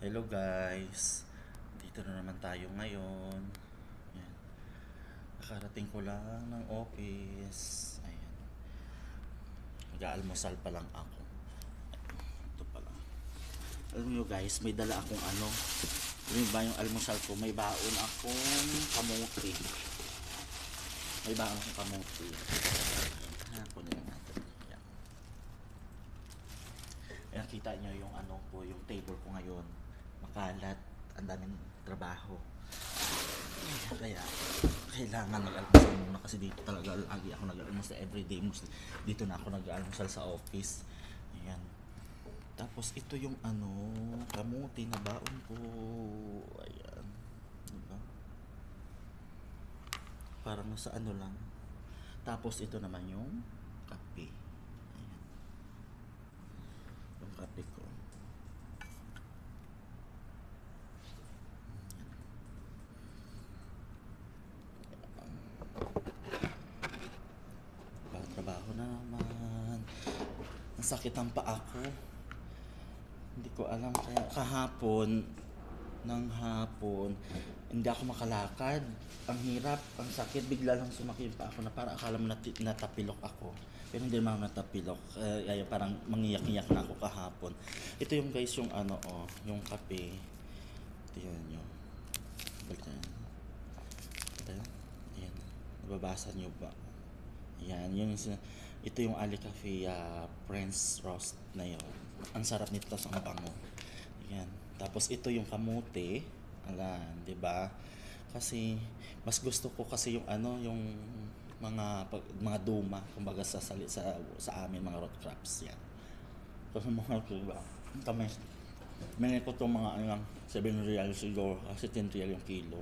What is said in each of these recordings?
Hello guys, dito na naman tayo ngayon. Yan. Nakarating ko lang ng office. Ayan. Mag-aalmusal pa lang ako. Ito pala. Alam nyo guys, may dala akong ano. Alam ba yung almusal ko? May baon akong kamuti. May baon akong kamuti. Ayan. Kunin lang natin. Ayan. Ayan, kita nyo yung ano po, yung table ko ngayon. Makalat, ang daming trabaho. Kaya, kailangan mag-almusal muna kasi dito talaga lagi ako nag-almusal everyday. Mostly, dito na ako nag-almusal sa office. Ayan. Tapos ito yung ano, kamuti na baon ko. Ayan. Diba? Parang nasa ano lang. Tapos ito naman yung kape. Ayan. Yung kape ko. Ayan. Trabaho na naman. Ang sakit ang paa ko. Hindi ko alam kaya kahapon ng hapon hindi ako makalakad. Ang hirap, ang sakit, bigla lang sumakit pa ako na parang akala mo nati- natapilok ako. Pero hindi naman natapilok. Kaya parang mangiyak-iyak na ako kahapon. Ito yung guys yung ano oh, yung kape. Balik na yan. Ito yun. Ayan. Nababasa nyo ba? Yan, yun yung sin- ito yung Ali Cafe ah, Prince Roast na yun. Ang sarap nito sa ang bango. Yan. Tapos ito yung kamote. Alan, 'di ba? Kasi mas gusto ko kasi yung ano, yung mga pag- mga duma, kumbaga sa sali, sa sa amin mga road crops yan. Kasi mga diba? Kami Minili ko itong mga ano lang, 7 real siguro, kasi 10 real yung kilo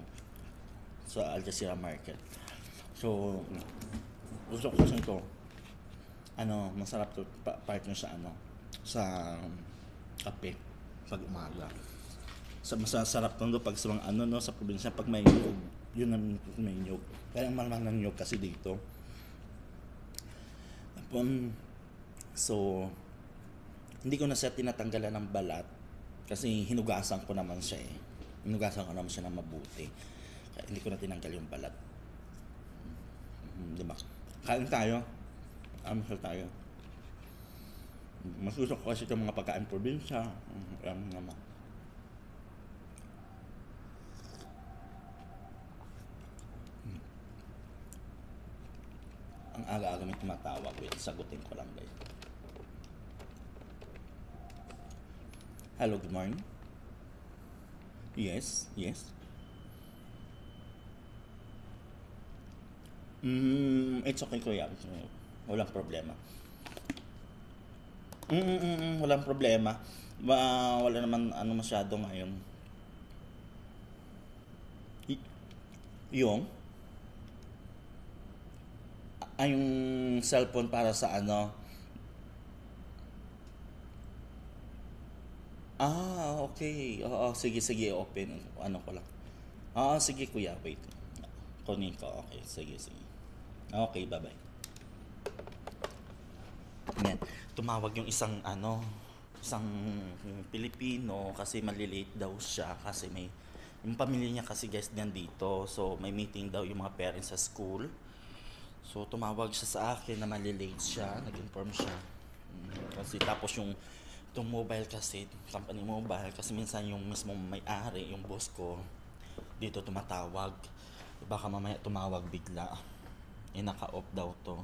sa Al Jazeera Market. So, gusto ko kasi ito, ano, masarap to, pa, part nyo sa ano, sa kape, pag umaga. Sa masasarap to pag sa mga ano, no, sa probinsya, pag may nyug, yun ang may nyug. Kaya ang malamang ng nyug kasi dito. Tapos, so, hindi ko na siya tinatanggalan ng balat kasi hinugasan ko naman siya eh. Hinugasan ko naman siya ng mabuti. Kaya hindi ko na tinanggal yung balat. Mm, Di ba? Kain tayo. Amasal tayo. Mas gusto ko kasi itong mga pagkain probinsya. Alam naman. Ang aga-aga may tumatawag. Wait, sagutin ko lang guys. Hello, good morning. Yes, yes. Mm, it's okay kuya. Walang problema. Mm, mm, mm, mm, walang problema. Ba, wala naman ano masyado ngayon. Y- yung ay yung cellphone para sa ano Ah, okay. Oo, sige, sige, open. Ano ko lang. Ah, sige kuya, wait. Kunin ko. Okay, sige, sige. Okay, bye-bye. Yan. Tumawag yung isang ano, isang Pilipino kasi malilate daw siya kasi may yung pamilya niya kasi guys nandito. So may meeting daw yung mga parents sa school. So tumawag siya sa akin na malilate siya, nag-inform siya. Mm, Kasi tapos yung itong mobile kasi, company mobile, kasi minsan yung mismo may-ari, yung boss ko, dito tumatawag. Baka mamaya tumawag bigla. Eh, naka-off daw to.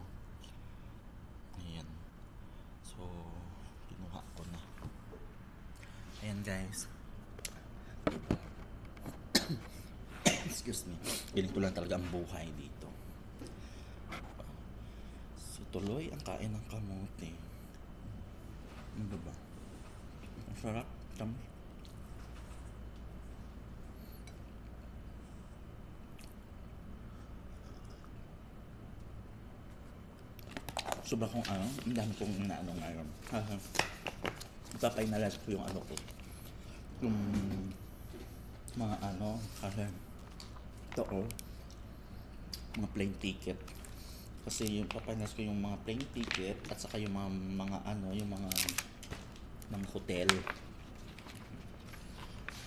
Ayan. So, kinuha ko na. Ayan guys. Excuse me. Ganito lang talaga ang buhay dito. So, tuloy ang kain ng kamote. Ano ba ba? Ang sarap. Tamis. Sobra kong ano, ang dami kong inaano ngayon. Ipapinalas ko yung ano ko. Yung mga ano, kasi ito oh, mga plane ticket. Kasi yung papinas ko yung mga plane ticket at saka yung mga, mga ano, yung mga mga hotel.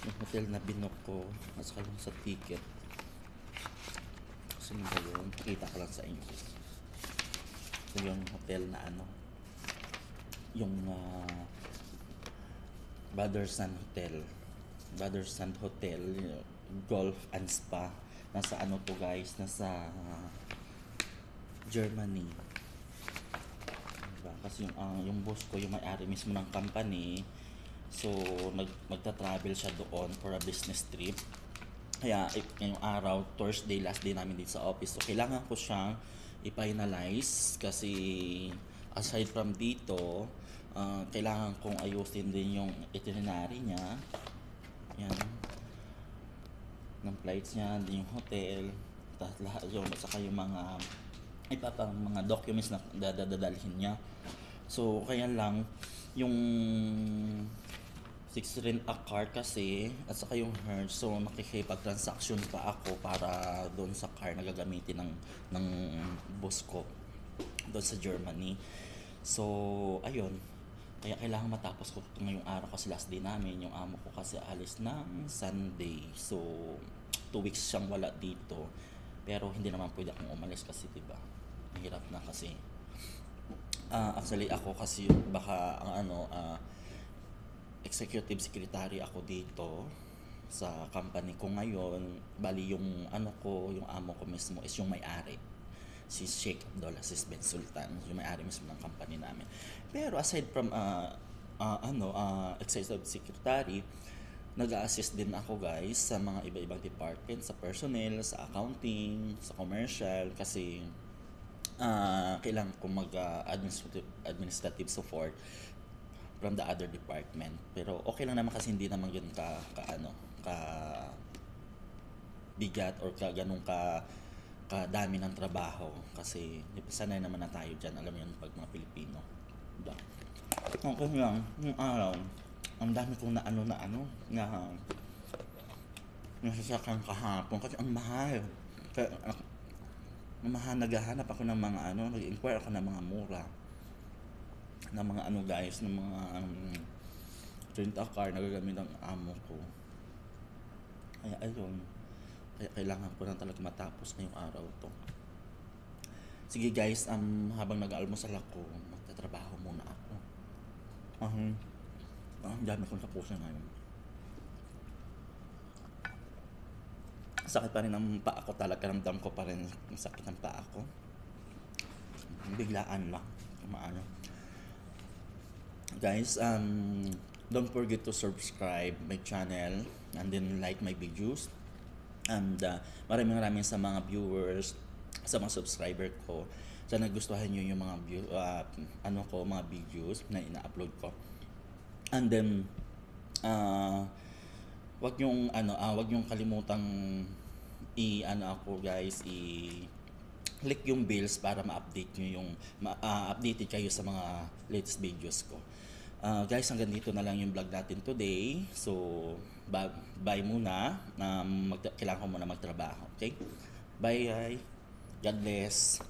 yung hotel na binook ko at saka yung sa ticket sino ba yun? Pakita ko lang sa inyo ito yung hotel na ano yung uh, Brother Sun Hotel. Brother Sun Hotel uh, Golf and Spa. Nasa ano to guys? Nasa uh, Germany. Diba? kasi yung, ah, yung boss ko yung may-ari mismo ng company so nag, magta-travel siya doon for a business trip. Kaya eh, ngayong araw Thursday last day namin dito sa office. So kailangan ko siyang i-finalize kasi aside from dito ah, kailangan kong ayusin din yung itinerary niya yan ng flights niya, din yung hotel, tapos lahat yung, saka yung mga iba pang mga documents na dadadalhin niya. So, kaya lang, yung six rent a car kasi, at saka yung her, so makikipag-transaction pa ako para doon sa car na gagamitin ng, ng boss ko doon sa Germany. So, ayun, kaya kailangan matapos ko ito ngayong araw kasi last day namin. Yung amo ko kasi alis ng Sunday. So, two weeks siyang wala dito. Pero hindi naman pwede akong umalis kasi, di ba? Mahirap na kasi. Ah, actually, ako kasi baka ang ano, ah, executive secretary ako dito sa company ko ngayon. Bali yung ano ko, yung amo ko mismo is yung may-ari si Sheikh Abdulaziz bin Sultan, yung may-ari mismo ng company namin. Pero aside from uh, uh, ano, uh, executive secretary, nag-assist din ako guys sa mga iba-ibang department, sa personnel, sa accounting, sa commercial, kasi uh, kailangan ko mag-administrative administrative support from the other department. Pero okay lang naman kasi hindi naman yun ka, ka ano, ka bigat or ka ganun ka kadami ng trabaho kasi sanay naman na tayo dyan alam yun pag mga Pilipino. Diba? okay lang yung araw ang dami kong na ano na ano na nasasakyan kahapon kasi ang mahal. Kaya uh, mahal naghahanap ako ng mga ano nag-inquire ako ng mga mura ng mga ano guys ng mga um, rent a car na gagamit ng amo ko. Kaya ayun kaya kailangan ko na talaga matapos ngayong araw to. Sige guys, um, habang nag-almusal ako, magtatrabaho muna ako. Um, ang dami kong tapusin ngayon. Sakit pa rin ang paa ko talaga. Ramdam ko pa rin ang sakit ng paa ko. Biglaan lang. Maano. Guys, um, don't forget to subscribe my channel and then like my videos And uh, maraming maraming sa mga viewers, sa mga subscriber ko. Sana nagustuhan niyo yung mga view, uh, ano ko, mga videos na ina-upload ko. And then, uh, wag yung ano, uh, wag yung kalimutang i ano ako guys, i click yung bells para ma-update niyo yung ma, uh, kayo sa mga latest videos ko. Uh, guys, hanggang dito na lang yung vlog natin today. So, bye, muna. Um, kailangan ko muna magtrabaho. Okay? Bye, bye. God bless.